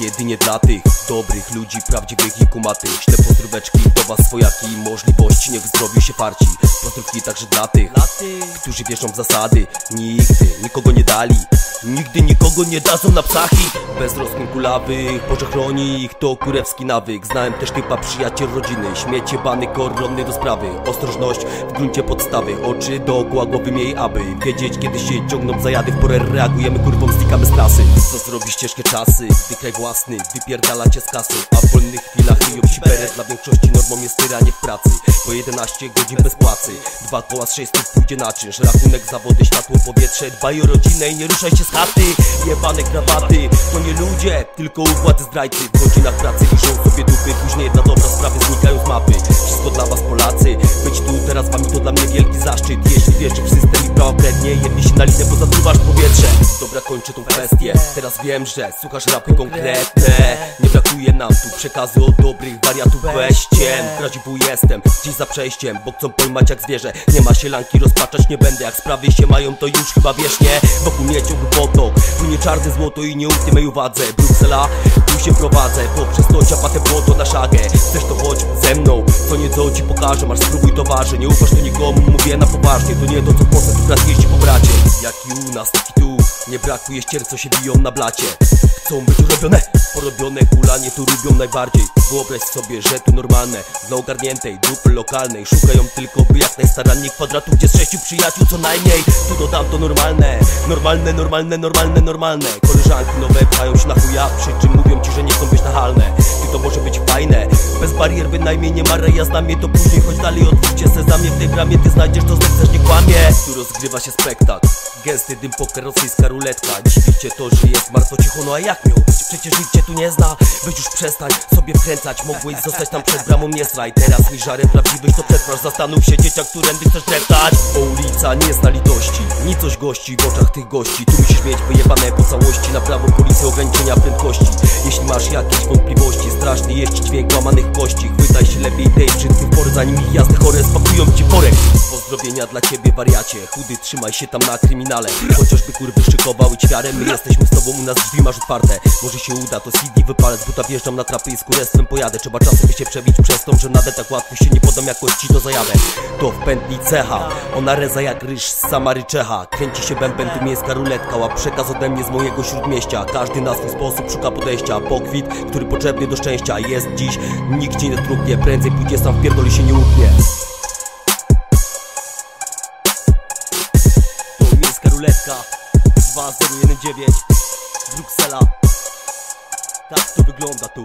jedynie dla tych Dobrych ludzi, prawdziwych i kumatych. Śle pozdróweczki do was swojaki Możliwości niech w zdrowiu się farci. Pozdrówki także dla tych Którzy wierzą w zasady. Nigdy nikogo nie dali Nigdy nikogo nie dadzą na psaki Bez rozkmin kulawych, Boże chroni ich To kurewski nawyk. Znałem też typa przyjaciel rodziny Śmiecie bany koronny do sprawy. Ostrożność w gruncie podstawy Oczy dookoła głowy miej aby Wiedzieć kiedy się ciągną zajady W porę reagujemy kurwą znikamy z trasy. Co zrobić ciężkie czasy? Gdy kraj własny wypierdalacie z kasy A w wolnych chwilach ryją siberę Dla większości normą jest tyranie w pracy Po 11 godzin bez płacy. Dwa koła z 600 pójdzie na czynsz Rachunek za wodę, światło, powietrze. Dbaj o rodzinę i nie ruszaj się z chaty. Jebane krawaty To nie ludzie, tylko u władzy zdrajcy. W godzinach pracy liczą sobie dupy Później jedna dobra sprawy znikają z mapy. Wszystko dla was Polacy Być tu teraz wami to dla mnie wielki zaszczyt. Jeśli wierzysz system i się na linę, bo zatruwasz powietrze. Dobra, kończę tą kwestię. Teraz wiem, że słuchasz rapy konkretne. Nie brakuje nam tu przekazu od dobrych wariatów. Weźciem, prawdziwy jestem Dziś za przejściem, bo chcą pojmać jak zwierzę. Nie ma się lanki, rozpaczać nie będę. Jak sprawy się mają, to już chyba wiesz, nie? Wokół mnie ciągły potok. Tu nie czarne złoto i nie ufnie mej uwadze. Bruksela, tu się prowadzę Poprzez to ciapatę błoto na szagę. Chcesz to chodź ze mną Co nieco ci pokażę, masz spróbuj towarzy Nie ufasz to nikomu, mówię na poważnie. To nie to co poseł tu brat jeździ po bracie. Jak i u nas, taki tu. Nie brakuje ścier, co się biją na blacie. Chcą być urobione, porobione Kulanie tu lubią najbardziej. Wyobraź sobie, że tu normalne Dla ogarniętej dupy lokalnej. Szukają tylko by jak najstaranniej kwadratu Gdzie z sześciu przyjaciół co najmniej. Tu dodam to normalne Normalne, normalne, normalne, normalne. Koleżanki nowe pchają się na chuja Przy czym mówią ci, że nie chcą bynajmniej nie ma ja znam je to później Chodź dalej otwórcie sezamie W tej bramie ty znajdziesz to zechcesz nie kłamie Tu rozgrywa się spektakl Gęsty dym poker, rosyjska ruletka Dziwicie to, że jest martwo cicho, no a jak miał? Przecież nikt cię tu nie zna. Weź już przestań sobie wkręcać. Mogłeś zostać tam przed bramą, nie straj. Teraz mi żarem prawdziwych to przetrwasz. Zastanów się dzieciak, którędy chcesz dreptać. Bo ulica nie zna litości. Nic coś gości w oczach tych gości. Tu musisz mieć wyjebane po całości. Na prawo policji ograniczenia prędkości. Jeśli masz jakieś wątpliwości Straszny jest dźwięk łamanych kości. Chwytaj się lepiej tej brzydkich por Zanim ich jazdy chore spakują ci porek Pozdrowienia dla ciebie wariacie. Chudy trzymaj się tam na kryminale. Chociażby kurwy szykowały ćwiarę My jesteśmy z tobą, u nas drzwi masz otwarte. Może się uda, to CD wypalę z buta Wjeżdżam na trapy i z kurestwem pojadę. Trzeba czasem się przebić przez tą żenadę Tak łatwo się nie podam jakości to zajadę. To w cecha Ona reza jak ryż z Samaryczecha. Kręci się bęben, tu miejska ruletka Łap przekaz ode mnie z mojego śródmieścia. Każdy na swój sposób szuka podejścia Pokwit, który potrzebny do szczęścia. Jest dziś, nikt ci nie trupnie Prędzej pójdzie sam w pierdol i się nie utnie To miejska ruletka 2019 Bruksela Tak to wygląda tu